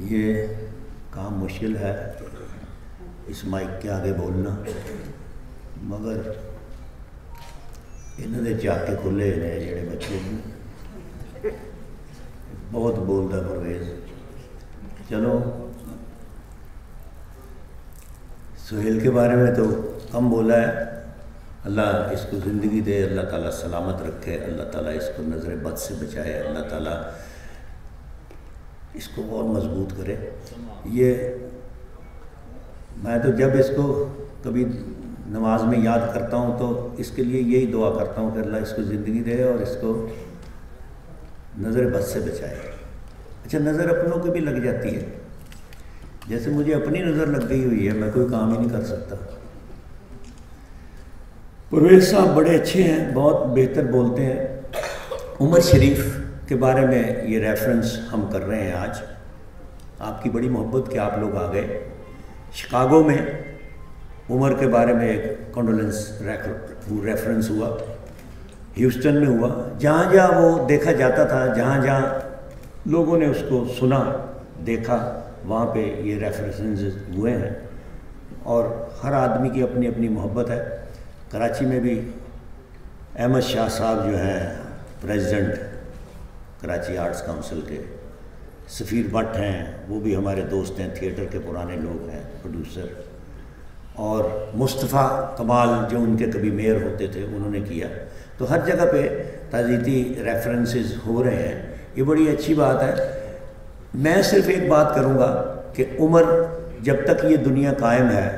ये काम मुश्किल है। इस माइक के आगे बोलना। मगर इन्होंने झाके खुले ने जेड़े बच्चे बहुत बोलता परवेज। चलो। सुहेल के बारे में तो कम बोला है। अल्लाह इसको ज़िंदगी दे, अल्लाह ताला सलामत रखे, अल्लाह ताला इसको नज़र बद से बचाए, अल्लाह ताला इसको और मज़बूत करे। ये मैं तो जब इसको कभी नमाज़ में याद करता हूँ तो इसके लिए यही दुआ करता हूँ कि अल्लाह इसको ज़िंदगी दे और इसको नज़र बद से बचाए। अच्छा नज़र अपनों की भी लग जाती है। जैसे मुझे अपनी नज़र लग गई हुई है, मैं कोई काम ही नहीं कर सकता। परवेज साहब बड़े अच्छे हैं, बहुत बेहतर बोलते हैं। उमर शरीफ के बारे में ये रेफरेंस हम कर रहे हैं आज। आपकी बड़ी मोहब्बत के आप लोग आ गए। शिकागो में उमर के बारे में एक कॉन्डोलेंस रेफरेंस हुआ। ह्यूस्टन में हुआ। जहाँ जहाँ वो देखा जाता था, जहाँ जहाँ लोगों ने उसको सुना, देखा, वहाँ पे ये रेफरेंसेस हुए हैं। और हर आदमी की अपनी अपनी मोहब्बत है। कराची में भी अहमद शाह साहब जो हैं प्रेसिडेंट कराची आर्ट्स काउंसिल के सफ़ीर भट्ट हैं, वो भी हमारे दोस्त हैं थिएटर के पुराने लोग हैं प्रोड्यूसर और मुस्तफ़ा कमाल जो उनके कभी मेयर होते थे, उन्होंने किया। तो हर जगह पे तजीती रेफरेंसेस हो रहे हैं। ये बड़ी अच्छी बात है। मैं सिर्फ़ एक बात करूँगा कि उम्र जब तक ये दुनिया कायम है,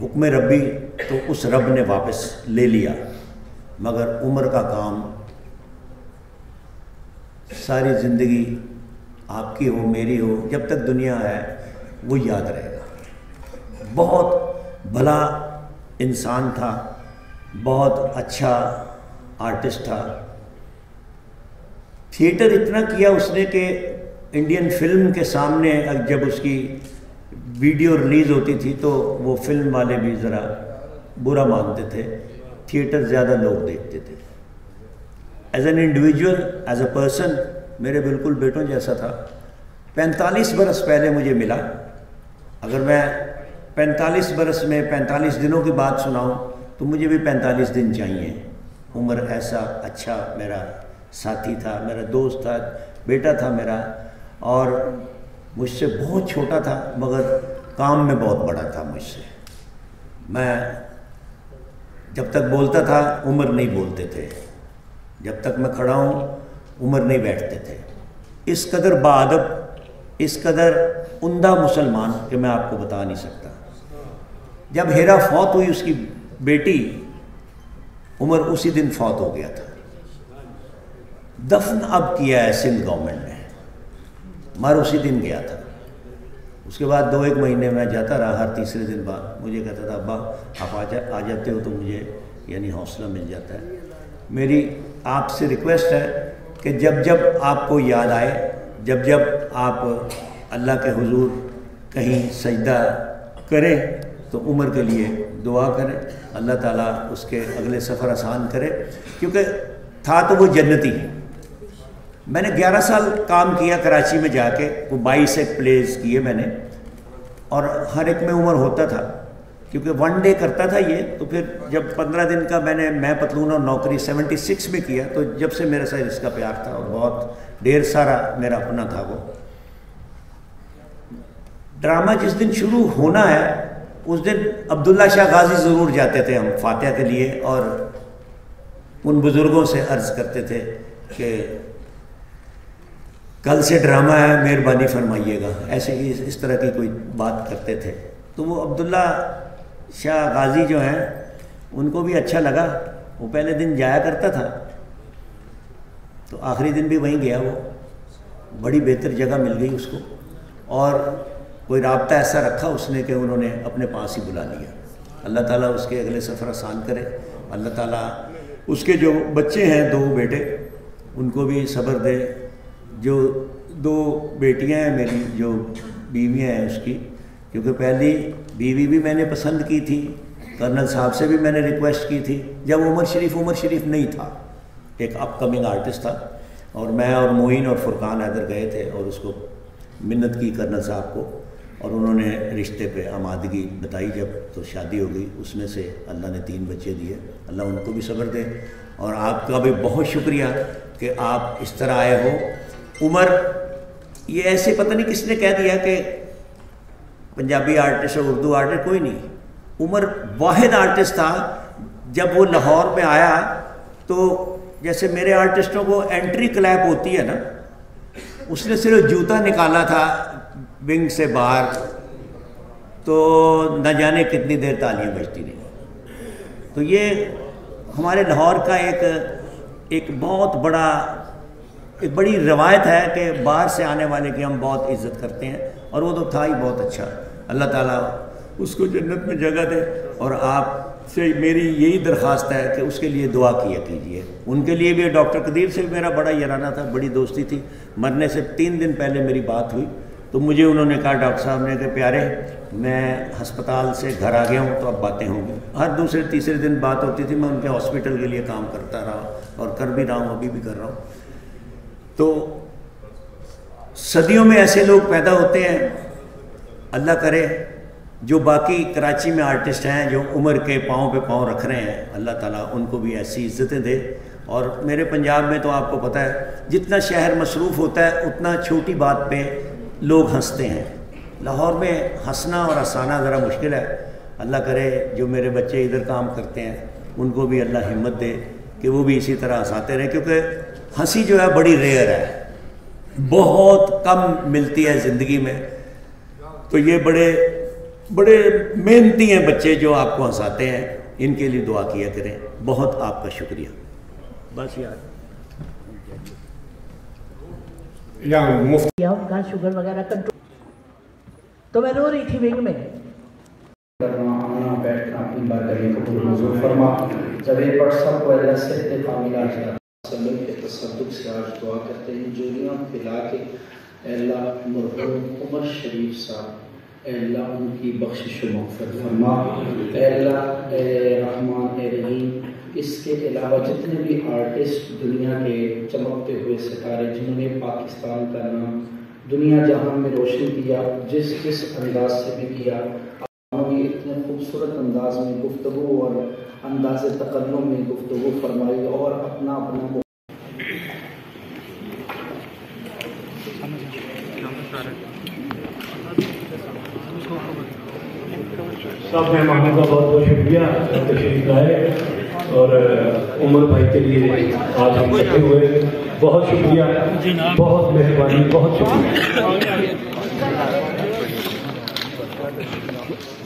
हुक्म रबी तो उस रब ने वापस ले लिया। मगर उम्र का काम सारी ज़िंदगी आपकी हो, मेरी हो, जब तक दुनिया है, वो याद रहेगा। बहुत भला इंसान था, बहुत अच्छा आर्टिस्ट था। थिएटर इतना किया उसने कि इंडियन फ़िल्म के सामने जब उसकी वीडियो रिलीज़ होती थी तो वो फ़िल्म वाले भी ज़रा बुरा मानते थे। थिएटर ज़्यादा लोग देखते थे। As an individual as a person मेरे बिल्कुल बेटों जैसा था। पैंतालीस बरस पहले मुझे मिला। अगर मैं पैंतालीस बरस में पैंतालीस दिनों की बात सुनाऊं तो मुझे भी पैंतालीस दिन चाहिए। उम्र ऐसा अच्छा मेरा साथी था, मेरा दोस्त था, बेटा था मेरा, और मुझसे बहुत छोटा था, मगर काम में बहुत बड़ा था मुझसे। मैं जब तक बोलता था, उम्र नहीं बोलते थे। जब तक मैं खड़ा हूँ उम्र नहीं बैठते थे। इस कदर बादब इस कदर उमदा मुसलमान कि मैं आपको बता नहीं सकता। जब हेरा फौत हुई उसकी बेटी, उम्र उसी दिन फौत हो गया था। दफन अब किया है सिंध गवर्नमेंट ने। मर उसी दिन गया था। उसके बाद दो एक महीने में जाता रहा, हर तीसरे दिन बाद मुझे कहता था, अब्बा, आप आ जा, आ जाते हो तो मुझे, यानी हौसला मिल जाता है। मेरी आपसे रिक्वेस्ट है कि जब जब आपको याद आए, जब जब आप अल्लाह के हुजूर कहीं सजदा करें तो उम्र के लिए दुआ करें, अल्लाह ताला उसके अगले सफ़र आसान करे। क्योंकि था तो वो जन्नती है। मैंने 11 साल काम किया कराची में जाके, वो बाईस एक प्लेस किए मैंने, और हर एक में उम्र होता था। क्योंकि वन डे करता था ये तो फिर जब पंद्रह दिन का मैंने, मैं पतलून और नौकरी 76 में किया तो जब से मेरे साथ इसका प्यार था और बहुत ढेर सारा मेरा अपना था वो। ड्रामा जिस दिन शुरू होना है, उस दिन अब्दुल्ला शाह गाजी ज़रूर जाते थे हम फातह के लिए और उन बुज़ुर्गों से अर्ज़ करते थे कि कल से ड्रामा है, मेहरबानी फरमाइएगा। ऐसे ही इस तरह की कोई बात करते थे। तो वो अब्दुल्ला शाह गाजी जो हैं, उनको भी अच्छा लगा। वो पहले दिन जाया करता था तो आखिरी दिन भी वहीं गया वो। बड़ी बेहतर जगह मिल गई उसको। और कोई रबता ऐसा रखा उसने कि उन्होंने अपने पास ही बुला लिया। अल्लाह ताला उसके अगले सफ़र आसान करे। अल्लाह ताला उसके जो बच्चे हैं, दो बेटे, उनको भी सब्र दे। जो दो बेटियाँ हैं मेरी, जो बीवियाँ हैं उसकी क्योंकि पहली बीवी भी मैंने पसंद की थी, कर्नल साहब से भी मैंने रिक्वेस्ट की थी, जब उमर शरीफ उमर शरीफ नहीं था। एक अपकमिंग आर्टिस्ट था और मैं और मोइन और फुरकान हैदर गए थे और उसको मिन्नत की कर्नल साहब को और उन्होंने रिश्ते पे आमादगी बताई। जब तो शादी हो गई, उसमें से अल्लाह ने तीन बच्चे दिए। अल्लाह उनको भी सब्र दे। और आपका भी बहुत शुक्रिया कि आप इस तरह आए हो। उमर, ये ऐसे पता नहीं किसने कह दिया कि पंजाबी आर्टिस्ट और उर्दू आर्टिस्ट, कोई नहीं। उमर वाहिद आर्टिस्ट था। जब वो लाहौर में आया तो जैसे मेरे आर्टिस्टों को एंट्री क्लैप होती है ना, उसने सिर्फ़ जूता निकाला था विंग से बाहर तो न जाने कितनी देर तालियाँ बजती रही। तो ये हमारे लाहौर का एक एक बहुत बड़ा एक बड़ी रवायत है कि बाहर से आने वाले की हम बहुत इज़्ज़त करते हैं और वो तो था ही बहुत अच्छा। अल्लाह ताला उसको जन्नत में जगह दे और आप से मेरी यही दरख्वास्त है कि उसके लिए दुआ किया कीजिए। उनके लिए भी डॉक्टर कदीर से भी मेरा बड़ा याराना था, बड़ी दोस्ती थी। मरने से तीन दिन पहले मेरी बात हुई तो मुझे उन्होंने कहा, डॉक्टर साहब ने कि प्यारे, मैं हस्पताल से घर आ गया हूँ तो अब बातें होंगी। हर दूसरे, तीसरे दिन बात होती थी, मैं उनके हॉस्पिटल के लिए काम करता रहा और कर भी रहा हूँ, अभी भी कर रहा हूँ। तो सदियों में ऐसे लोग पैदा होते हैं, अल्लाह करे, जो बाकी कराची में आर्टिस्ट हैं, जो उम्र के पाँव पे पाँव रख रहे हैं, अल्लाह ताला उनको भी ऐसी इज्जतें दे। और मेरे पंजाब में तो आपको पता है, जितना शहर मसरूफ़ होता है, उतना छोटी बात पे लोग हँसते हैं। लाहौर में हंसना और हंसाना ज़रा मुश्किल है। अल्लाह करे, जो मेरे बच्चे इधर काम करते हैं, उनको भी अल्लाह हिम्मत दे कि वो भी इसी तरह हंसाते रहें, क्योंकि हँसी जो है बड़ी रेयर है। बहुत कम मिलती है ज़िंदगी में। तो ये बड़े बड़े मेहनती हैं बच्चे जो आपको हंसाते हैं। इनके लिए दुआ किया करें। बहुत आपका शुक्रिया। बस यार। या मुफ़्त। का शुगर वगैरह कंट्रोल तो मैं रो रही थी विंग में। बैठना अपनी बारगाही को फरमा। जब एक बार सबको अल्लाह से इत्तेफाक मिला जाए सब के तसद्दुक से आज दुआ करते हैं जोड़ियाँ फैला के अल्लाह मरहूम उमर शरीफ साहब, अल्लाह उनकी बख्शिश व मगफरत फरमा। अल्लाह रहमान रहीम, इसके अलावा जितने भी आर्टिस्ट दुनिया के चमकते हुए सितारे, जिन्होंने पाकिस्तान का नाम दुनिया जहाँ में रोशन किया, जिस जिस अंदाज से भी किया इतने खूबसूरत अंदाज में गुफ्तु और अंदाज तकल्लुम में गुफ्तु फरमाई और अपना अपना सब मेहमानों का बहुत बहुत शुक्रिया तशरीफ़ लाए और उमर भाई के लिए आज हम बैठे हुए बहुत शुक्रिया, बहुत मेहरबानी, बहुत शुक्रिया।